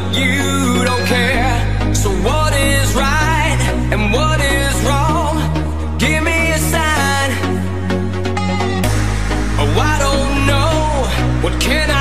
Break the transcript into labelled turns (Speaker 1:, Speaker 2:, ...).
Speaker 1: but you don't care. So what is right and what is wrong? Give me a sign. Oh, I don't know. What can I?